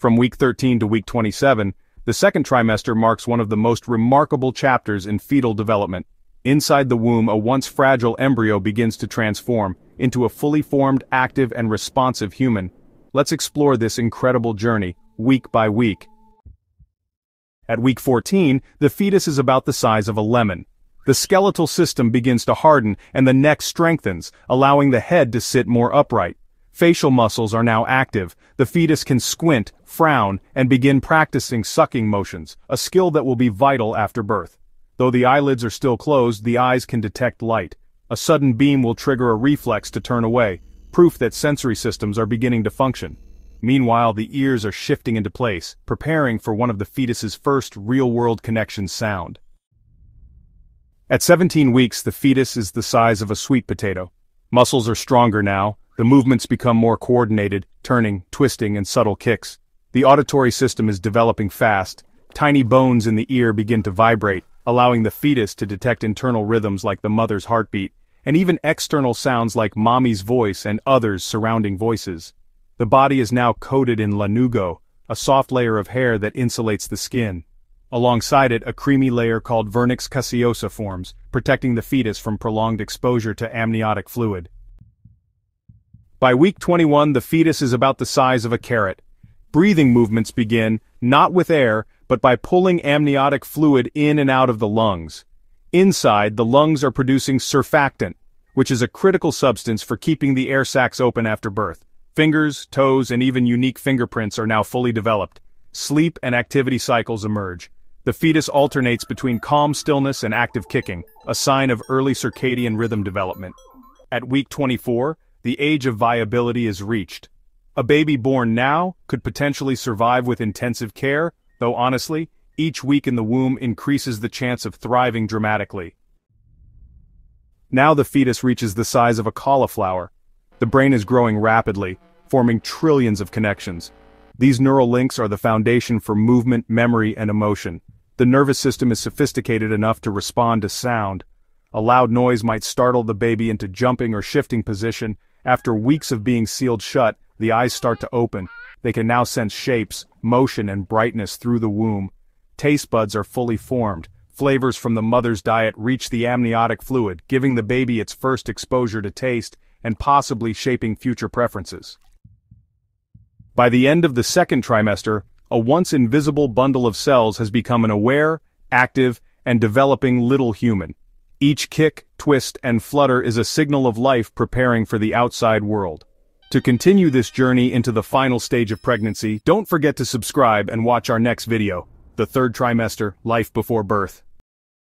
From week 13 to week 27, the second trimester marks one of the most remarkable chapters in fetal development. Inside the womb a once fragile embryo begins to transform into a fully formed, active and responsive human. Let's explore this incredible journey, week by week. At week 14, the fetus is about the size of a lemon. The skeletal system begins to harden and the neck strengthens, allowing the head to sit more upright. Facial muscles are now active, the fetus can squint, frown, and begin practicing sucking motions, a skill that will be vital after birth. Though the eyelids are still closed, the eyes can detect light. A sudden beam will trigger a reflex to turn away, proof that sensory systems are beginning to function. Meanwhile, the ears are shifting into place, preparing for one of the fetus's first real-world connection sound. At 17 weeks, the fetus is the size of a sweet potato. Muscles are stronger now, the movements become more coordinated, turning, twisting, and subtle kicks. The auditory system is developing fast. Tiny bones in the ear begin to vibrate, allowing the fetus to detect internal rhythms like the mother's heartbeat, and even external sounds like mommy's voice and others surrounding voices. The body is now coated in lanugo, a soft layer of hair that insulates the skin. Alongside it a creamy layer called vernix caseosa forms, protecting the fetus from prolonged exposure to amniotic fluid. By week 21 the fetus is about the size of a carrot. Breathing movements begin, not with air, but by pulling amniotic fluid in and out of the lungs. Inside, the lungs are producing surfactant, which is a critical substance for keeping the air sacs open after birth. Fingers, toes, and even unique fingerprints are now fully developed. Sleep and activity cycles emerge. The fetus alternates between calm stillness and active kicking, a sign of early circadian rhythm development. At week 24, the age of viability is reached. A baby born now could potentially survive with intensive care, though honestly, each week in the womb increases the chance of thriving dramatically. Now the fetus reaches the size of a cauliflower. The brain is growing rapidly, forming trillions of connections. These neural links are the foundation for movement, memory, and emotion. The nervous system is sophisticated enough to respond to sound. A loud noise might startle the baby into jumping or shifting position, after weeks of being sealed shut, the eyes start to open. They can now sense shapes, motion and brightness through the womb. Taste buds are fully formed. Flavors from the mother's diet reach the amniotic fluid, giving the baby its first exposure to taste, and possibly shaping future preferences. By the end of the second trimester, a once invisible bundle of cells has become an aware, active, and developing little human. Each kick, twist, and flutter is a signal of life preparing for the outside world. To continue this journey into the final stage of pregnancy, don't forget to subscribe and watch our next video, the third trimester, life before birth.